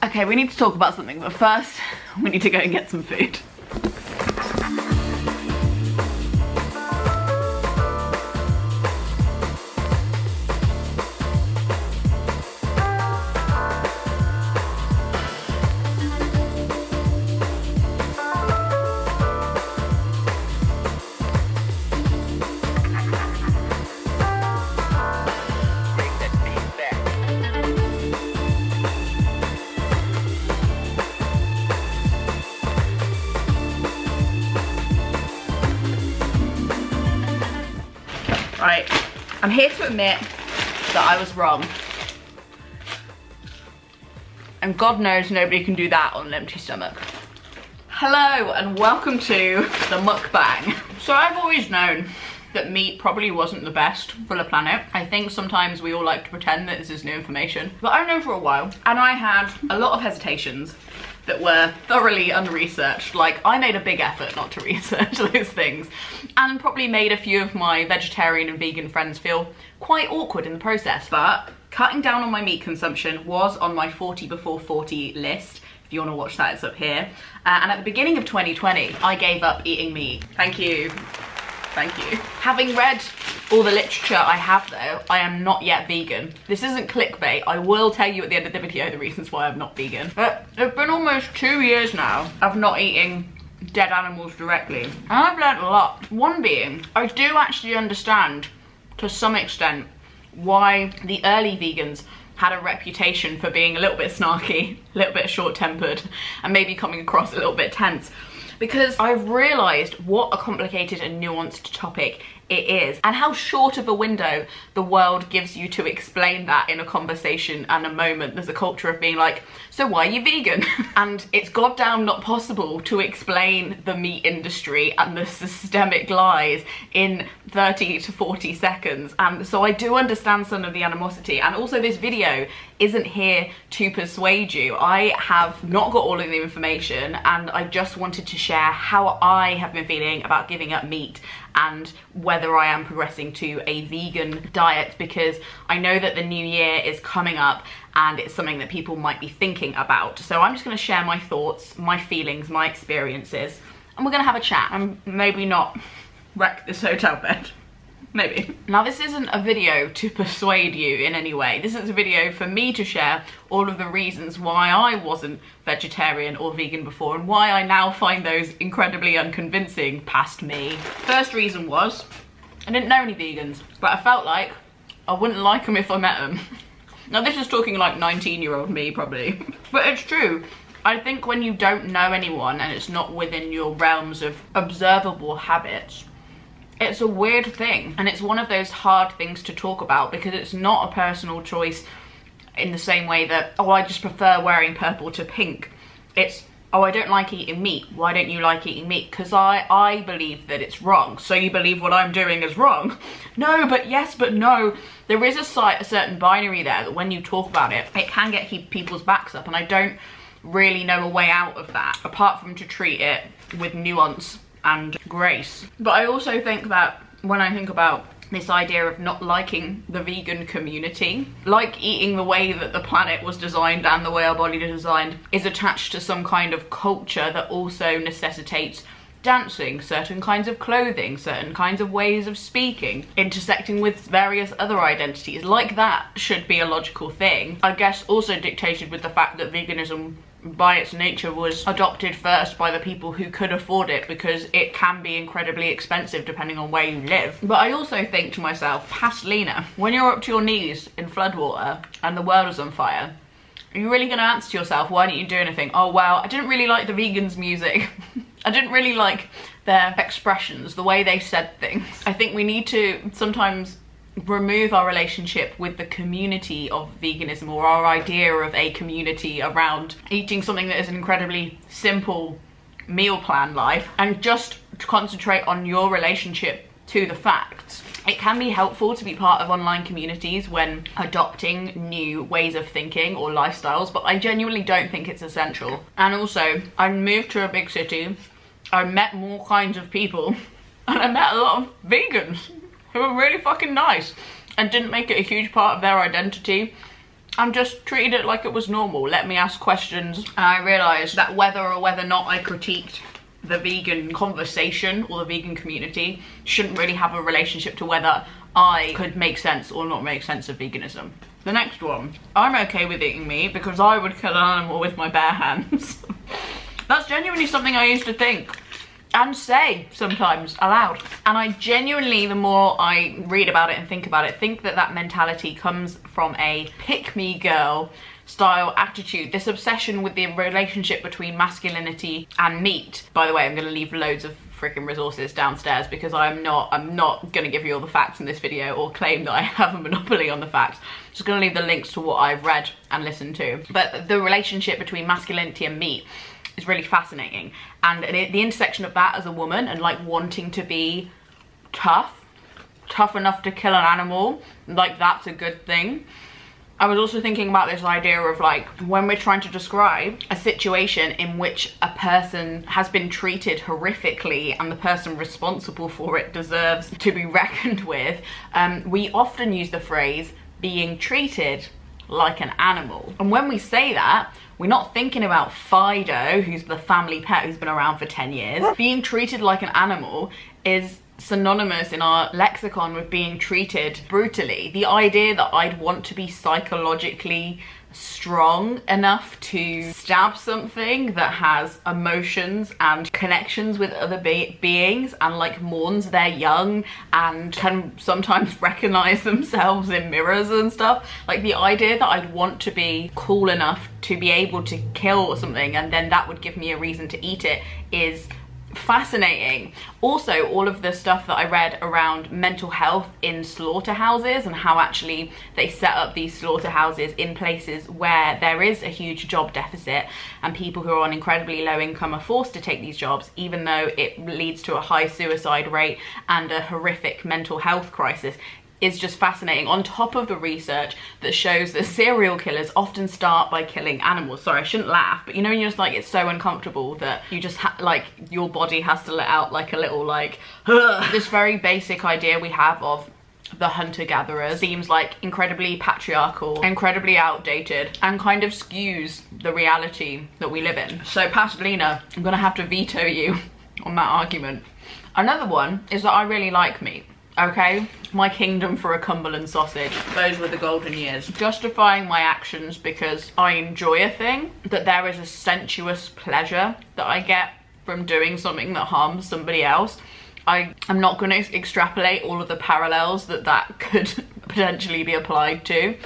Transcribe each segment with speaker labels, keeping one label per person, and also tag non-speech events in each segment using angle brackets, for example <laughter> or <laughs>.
Speaker 1: Okay, we need to talk about something, but first we need to go and get some food. Right, I'm here to admit that I was wrong. And God knows nobody can do that on an empty stomach. Hello and welcome to the mukbang. So I've always known that meat probably wasn't the best for the planet. I think sometimes we all like to pretend that this is new information, but I've known for a while and I had a lot of hesitations that were thoroughly unresearched. Like I made a big effort not to <laughs> research those things and probably made a few of my vegetarian and vegan friends feel quite awkward in the process. But cutting down on my meat consumption was on my 40 before 40 list. If you want to watch that, it's up here. Uh, and at the beginning of 2020, I gave up eating meat. Thank you. Thank you. Having read all the literature I have though, I am not yet vegan. This isn't clickbait. I will tell you at the end of the video the reasons why I'm not vegan. But it's been almost two years now of not eating dead animals directly. And I've learned a lot. One being, I do actually understand to some extent why the early vegans had a reputation for being a little bit snarky, a little bit short-tempered, and maybe coming across a little bit tense because I've realised what a complicated and nuanced topic it is and how short of a window the world gives you to explain that in a conversation and a moment. There's a culture of being like, so why are you vegan? <laughs> and it's goddamn not possible to explain the meat industry and the systemic lies in 30 to 40 seconds. And so I do understand some of the animosity and also this video isn't here to persuade you. I have not got all of the information and I just wanted to share how I have been feeling about giving up meat and whether I am progressing to a vegan diet because I know that the new year is coming up and it's something that people might be thinking about. So I'm just gonna share my thoughts, my feelings, my experiences, and we're gonna have a chat and maybe not <laughs> wreck this hotel bed. Maybe. Now this isn't a video to persuade you in any way. This is a video for me to share all of the reasons why I wasn't vegetarian or vegan before and why I now find those incredibly unconvincing past me. First reason was, I didn't know any vegans, but I felt like I wouldn't like them if I met them. <laughs> now this is talking like 19 year old me probably, <laughs> but it's true. I think when you don't know anyone and it's not within your realms of observable habits, it's a weird thing and it's one of those hard things to talk about because it's not a personal choice in the same way that oh I just prefer wearing purple to pink. It's oh I don't like eating meat. Why don't you like eating meat? Because I I believe that it's wrong. So you believe what I'm doing is wrong? <laughs> No but yes but no. There is a, site, a certain binary there that when you talk about it it can get people's backs up and I don't really know a way out of that apart from to treat it with nuance and grace. But I also think that when I think about this idea of not liking the vegan community, like eating the way that the planet was designed and the way our body is designed, is attached to some kind of culture that also necessitates dancing, certain kinds of clothing, certain kinds of ways of speaking, intersecting with various other identities. Like that should be a logical thing. I guess also dictated with the fact that veganism by its nature was adopted first by the people who could afford it because it can be incredibly expensive depending on where you live. But I also think to myself, past Leena, when you're up to your knees in floodwater and the world is on fire, are you really going to answer to yourself, why didn't you do anything? Oh, well, I didn't really like the vegans' music. <laughs> I didn't really like their expressions, the way they said things. I think we need to sometimes remove our relationship with the community of veganism or our idea of a community around eating something that is an incredibly simple meal plan life and just concentrate on your relationship to the facts. It can be helpful to be part of online communities when adopting new ways of thinking or lifestyles, but I genuinely don't think it's essential. And also, I moved to a big city, I met more kinds of people, <laughs> and I met a lot of vegans who were really fucking nice and didn't make it a huge part of their identity and just treated it like it was normal. Let me ask questions. And I realised that whether or whether not I critiqued the vegan conversation or the vegan community shouldn't really have a relationship to whether I could make sense or not make sense of veganism. The next one. I'm okay with eating meat because I would kill an animal with my bare hands. <laughs> That's genuinely something I used to think and say sometimes aloud. And I genuinely, the more I read about it and think about it, think that that mentality comes from a pick-me girl style attitude, this obsession with the relationship between masculinity and meat. By the way, I'm gonna leave loads of freaking resources downstairs because I'm not I'm not gonna give you all the facts in this video or claim that I have a monopoly on the facts. I'm just gonna leave the links to what I've read and listened to. But the relationship between masculinity and meat is really fascinating. And the intersection of that as a woman and like wanting to be tough, tough enough to kill an animal, like that's a good thing. I was also thinking about this idea of like when we're trying to describe a situation in which a person has been treated horrifically and the person responsible for it deserves to be <laughs> reckoned with, um, we often use the phrase being treated like an animal. And when we say that, we're not thinking about Fido, who's the family pet who's been around for 10 years. Being treated like an animal is synonymous in our lexicon with being treated brutally. The idea that I'd want to be psychologically strong enough to stab something that has emotions and connections with other be beings and like mourns their young and can sometimes <laughs> recognize themselves in mirrors and stuff. Like the idea that I'd want to be cool enough to be able to kill something and then that would give me a reason to eat it is fascinating. Also, all of the stuff that I read around mental health in slaughterhouses and how actually they set up these slaughterhouses in places where there is a huge job deficit and people who are on incredibly low income are forced to take these jobs even though it leads to a high suicide rate and a horrific mental health crisis is just fascinating on top of the research that shows that serial killers often start by killing animals sorry i shouldn't laugh but you know you're just like it's so uncomfortable that you just like your body has to let out like a little like <sighs> this very basic idea we have of the hunter-gatherers seems like incredibly patriarchal, incredibly outdated, and kind of skews the reality that we live in. So past Leena, I'm gonna have to veto you <laughs> on that argument. Another one is that I really like meat okay? My kingdom for a Cumberland sausage. Those were the golden years. Justifying my actions because I enjoy a thing, that there is a sensuous pleasure that I get from doing something that harms somebody else. I am not going to extrapolate all of the parallels that that could <laughs> potentially be applied to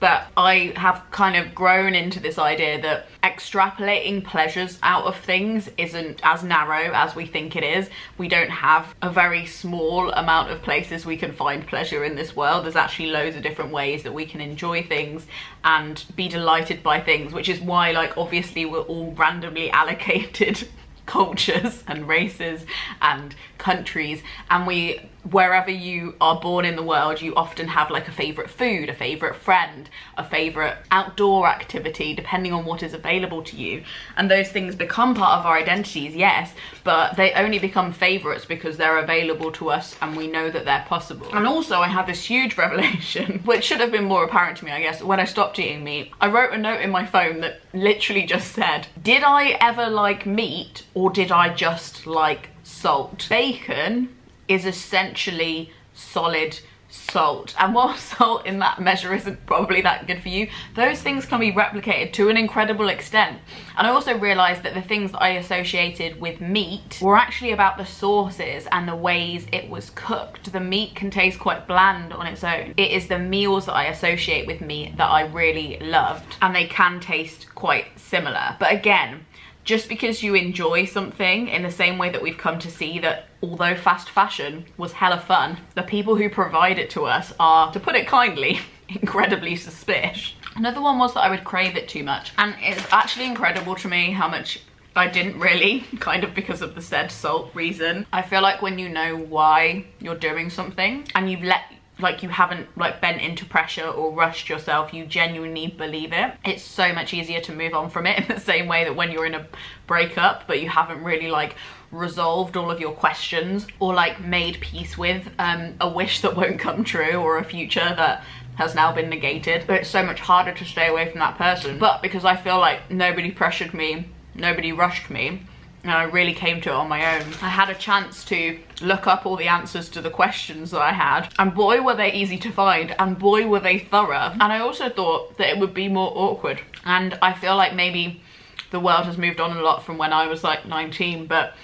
Speaker 1: but I have kind of grown into this idea that extrapolating pleasures out of things isn't as narrow as we think it is. We don't have a very small amount of places we can find pleasure in this world. There's actually loads of different ways that we can enjoy things and be delighted by things, which is why like obviously we're all randomly <laughs> allocated cultures <laughs> and races and countries. And we wherever you are born in the world you often have like a favorite food a favorite friend a favorite outdoor activity depending on what is available to you. And those things become part of our identities yes but they only become favorites because they're available to us and we know that they're possible. And also I had this huge <laughs> revelation which should have been more apparent to me I guess when I stopped eating meat. I wrote a note in my phone that literally just said did I ever like meat or did I just like salt? Bacon is essentially solid salt. And while <laughs> salt in that measure isn't probably that good for you those things can be replicated to an incredible extent. And I also realized that the things that I associated with meat were actually about the sauces and the ways it was cooked. The meat can taste quite bland on its own. It is the meals that I associate with meat that I really loved and they can taste quite similar. But again just because you enjoy something in the same way that we've come to see that although fast fashion was hella fun, the people who provide it to us are, to put it kindly, <laughs> incredibly suspicious. Another one was that I would crave it too much. And it's actually incredible to me how much I didn't really, <laughs> kind of because of the said salt reason. I feel like when you know why you're doing something and you've let like you haven't like bent into pressure or rushed yourself you genuinely believe it it's so much easier to move on from it <laughs> in the same way that when you're in a breakup but you haven't really like resolved all of your questions or like made peace with um, a wish that won't come true or a future that has now been negated. But it's so much harder to stay away from that person. But because I feel like nobody pressured me, nobody rushed me, and I really came to it on my own. I had a chance to look up all the answers to the questions that I had. And boy were they easy to find. And boy were they thorough. And I also thought that it would be more awkward. And I feel like maybe the world has moved on a lot from when I was like 19 but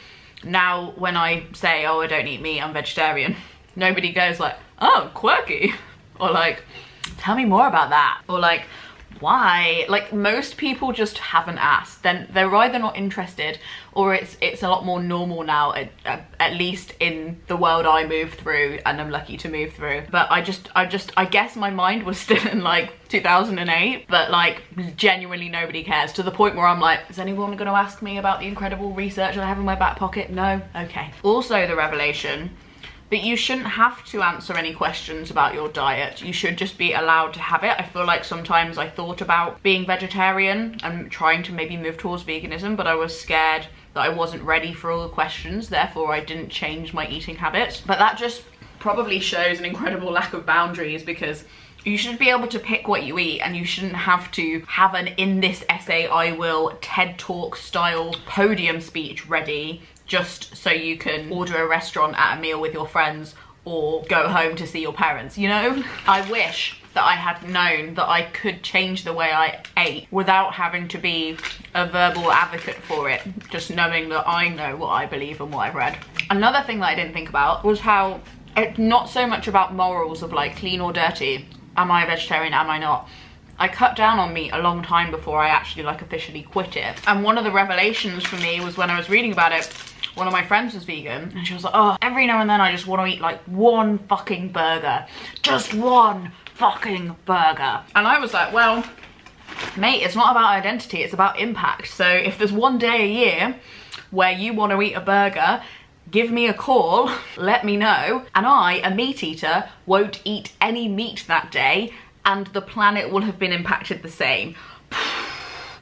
Speaker 1: now when I say oh I don't eat meat I'm vegetarian nobody goes like oh quirky. <laughs> Or like tell me more about that. Or like why? Like most people just haven't asked. Then they're either not interested or it's it's a lot more normal now at, at, least in the world I move through and I'm lucky to move through. But I just I just I guess my mind was <laughs> still in like 2008 but like genuinely nobody cares to the point where I'm like is anyone gonna ask me about the incredible research I have in my back pocket? No? Okay. Also the revelation that you shouldn't have to answer any questions about your diet. You should just be allowed to have it. I feel like sometimes I thought about being vegetarian and trying to maybe move towards veganism, but I was scared that I wasn't ready for all the questions, therefore I didn't change my eating habits. But that just probably shows an incredible lack of boundaries because you should be able to pick what you eat and you shouldn't have to have an in this essay I will TED talk style podium speech ready just so you can order a restaurant at a meal with your friends or go home to see your parents, you know? I wish that I had known that I could change the way I ate without having to be a verbal advocate for it, just knowing that I know what I believe and what I've read. Another thing that I didn't think about was how it's not so much about morals of like clean or dirty. Am I a vegetarian, am I not? I cut down on meat a long time before I actually like officially quit it. And one of the revelations for me was when I was reading about it, one of my friends was vegan and she was like, oh, every now and then I just want to eat like one fucking burger. Just one fucking burger. And I was like, well, mate, it's not about identity, it's about impact. So if there's one day a year where you want to eat a burger, give me a call, <laughs> let me know, and I, a meat eater, won't eat any meat that day and the planet will have been impacted the same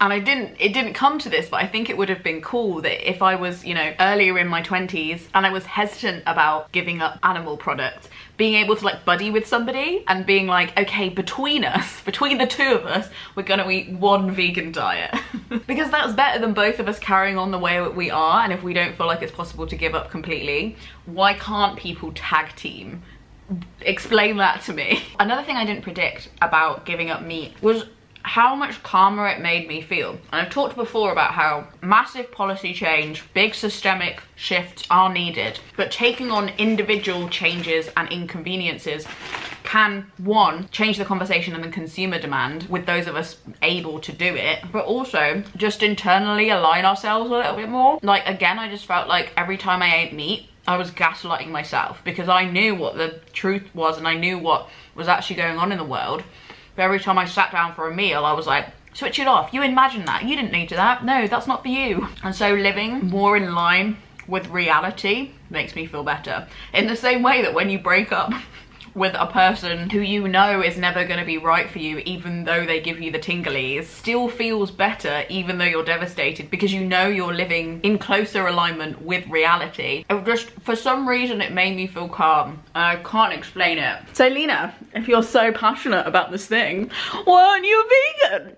Speaker 1: and I didn't it didn't come to this but I think it would have been cool that if I was you know earlier in my 20s and I was hesitant about giving up animal products being able to like buddy with somebody and being like okay between us <laughs> between the two of us we're gonna eat one vegan diet. <laughs> Because that's better than both of us carrying on the way that we are and if we don't feel like it's possible to give up completely why can't people tag team? Explain that to me. <laughs> Another thing I didn't predict about giving up meat was how much calmer it made me feel. And I've talked before about how massive policy change, big systemic shifts are needed, but taking on individual changes and inconveniences can, one, change the conversation and the consumer demand with those of us able to do it, but also just internally align ourselves a little bit more. Like, again, I just felt like every time I ate meat, I was gaslighting myself because I knew what the truth was and I knew what was actually going on in the world. But every time I sat down for a meal, I was like, switch it off. You imagine that. You didn't need to that. No, that's not for you. And so living more in line with reality makes me feel better. In the same way that when you break up <laughs> with a person who you know is never going to be right for you even though they give you the tinglies still feels better even though you're devastated because you know you're living in closer alignment with reality. It just, for some reason, it made me feel calm. I can't explain it. So Leena, if you're so passionate about this thing, why aren't you a vegan?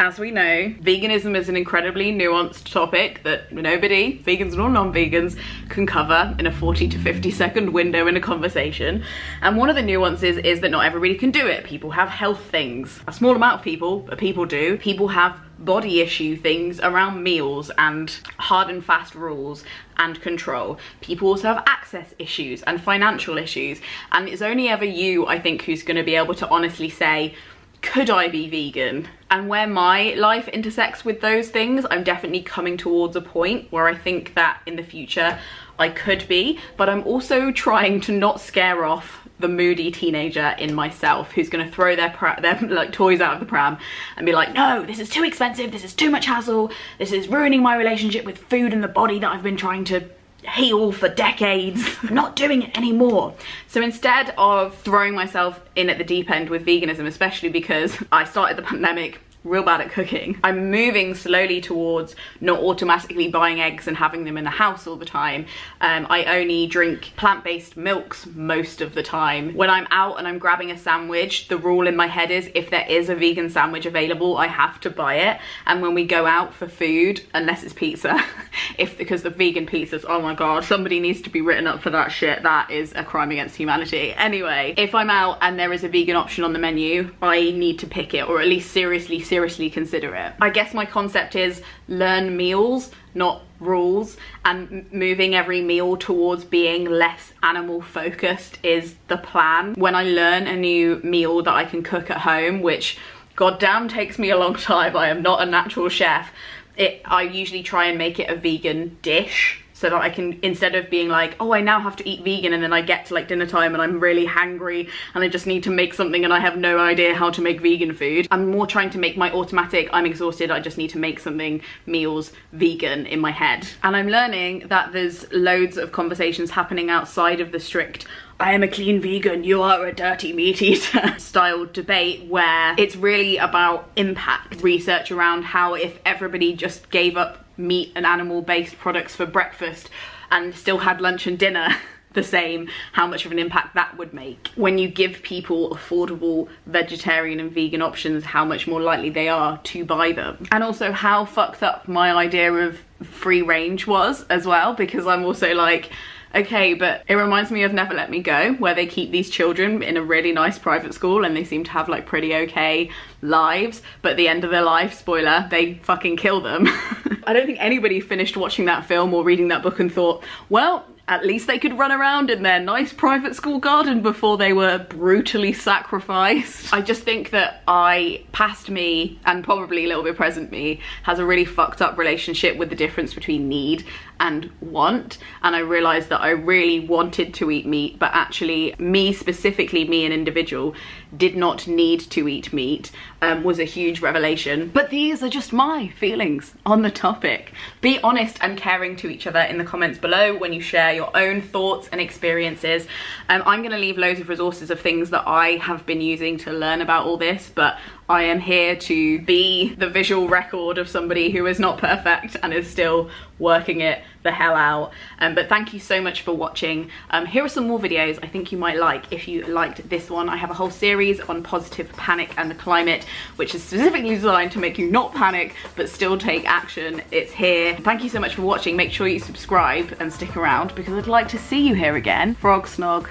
Speaker 1: As we know, veganism is an incredibly nuanced topic that nobody, vegans or non-vegans, can cover in a 40 to 50 second window in a conversation. And one of the nuances is that not everybody can do it. People have health things. A small amount of people, but people do. People have body issue things around meals and hard and fast rules and control. People also have access issues and financial issues. And it's only ever you, I think, who's gonna be able to honestly say, could I be vegan? And where my life intersects with those things, I'm definitely coming towards a point where I think that in the future I could be, but I'm also trying to not scare off the moody teenager in myself who's gonna throw their, their <laughs> like toys out of the pram and be like, no, this is too expensive, this is too much hassle, this is ruining my relationship with food and the body that I've been trying to heal for decades, <laughs> I'm not doing it anymore. So instead of throwing myself in at the deep end with veganism, especially because I started the pandemic real bad at cooking. I'm moving slowly towards not automatically buying eggs and having them in the house all the time. Um, I only drink plant-based milks most of the time. When I'm out and I'm grabbing a sandwich, the rule in my head is if there is a vegan sandwich available, I have to buy it. And when we go out for food, unless it's pizza, <laughs> if because the vegan pizzas, oh my god, somebody needs to be written up for that shit. That is a crime against humanity. Anyway, if I'm out and there is a vegan option on the menu, I need to pick it or at least seriously seriously consider it. I guess my concept is learn meals, not rules, and moving every meal towards being less animal focused is the plan. When I learn a new meal that I can cook at home, which goddamn takes me a long time, I am not a natural chef, it, I usually try and make it a vegan dish so that I can, instead of being like, oh, I now have to eat vegan and then I get to like dinner time and I'm really hangry and I just need to make something and I have no idea how to make vegan food. I'm more trying to make my automatic, I'm exhausted, I just need to make something meals vegan in my head. And I'm learning that there's loads of conversations happening outside of the strict I am a clean vegan, you are a dirty meat eater <laughs> style debate where it's really about impact. Research around how if everybody just gave up meat and animal based products for breakfast and still had lunch and dinner <laughs> the same, how much of an impact that would make. When you give people affordable vegetarian and vegan options, how much more likely they are to buy them. And also how fucked up my idea of free range was as well, because I'm also like, Okay, but it reminds me of Never Let Me Go, where they keep these children in a really nice private school and they seem to have like pretty okay lives, but the end of their life, spoiler, they fucking kill them. <laughs> I don't think anybody finished watching that film or reading that book and thought, well, at least they could run around in their nice private school garden before they were brutally sacrificed. <laughs> I just think that I, past me, and probably a little bit present me, has a really fucked up relationship with the difference between need and want. And I realized that I really wanted to eat meat, but actually me specifically, me an individual, did not need to eat meat um, was a huge revelation. But these are just my feelings on the topic. Be honest and caring to each other in the comments below when you share your own thoughts and experiences. Um, I'm gonna leave loads of resources of things that I have been using to learn about all this, but I am here to be the visual record of somebody who is not perfect and is still working it the hell out. Um, but thank you so much for watching. Um, here are some more videos I think you might like if you liked this one. I have a whole series on positive panic and the climate, which is specifically designed to make you not panic, but still take action. It's here. Thank you so much for watching. Make sure you subscribe and stick around because I'd like to see you here again. Frog Snog.